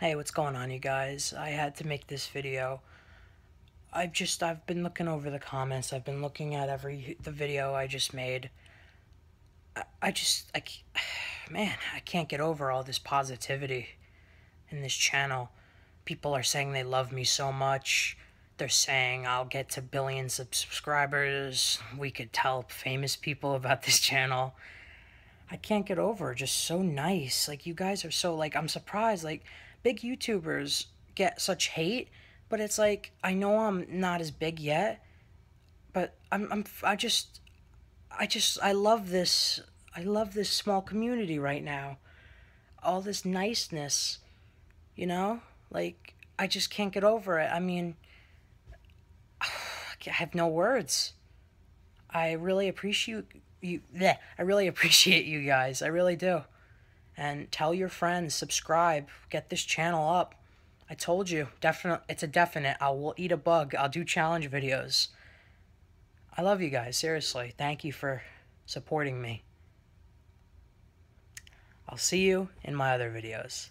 Hey, what's going on, you guys? I had to make this video. I've just, I've been looking over the comments. I've been looking at every, the video I just made. I, I just, I, man, I can't get over all this positivity in this channel. People are saying they love me so much. They're saying I'll get to billions of subscribers. We could tell famous people about this channel. I can't get over just so nice. Like you guys are so like I'm surprised like big YouTubers get such hate, but it's like I know I'm not as big yet, but I'm I'm I just I just I love this I love this small community right now. All this niceness, you know? Like I just can't get over it. I mean, I have no words. I really appreciate you. Bleh, I really appreciate you guys. I really do and tell your friends, subscribe, get this channel up. I told you, definite it's a definite. I will eat a bug. I'll do challenge videos. I love you guys, seriously. Thank you for supporting me. I'll see you in my other videos.